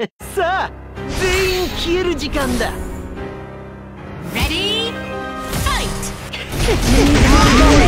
さあ全員消える時間だ Ready? Fight!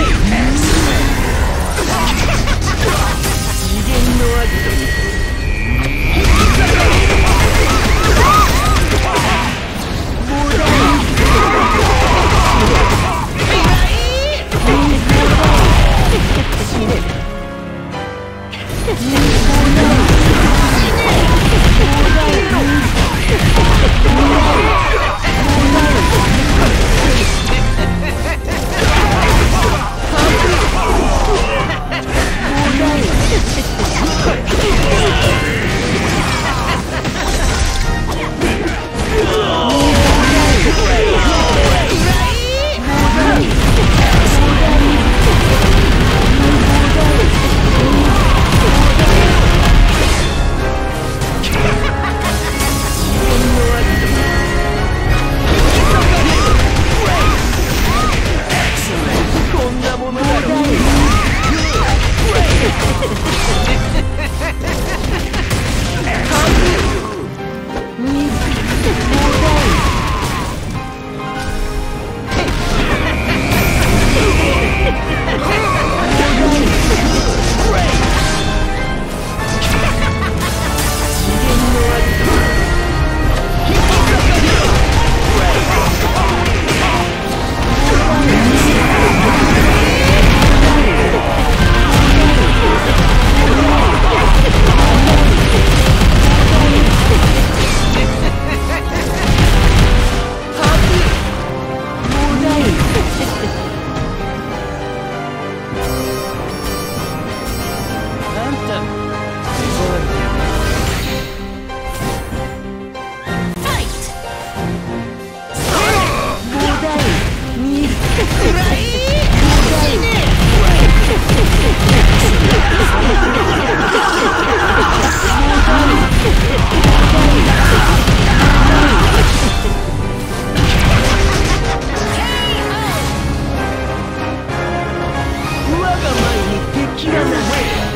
諦め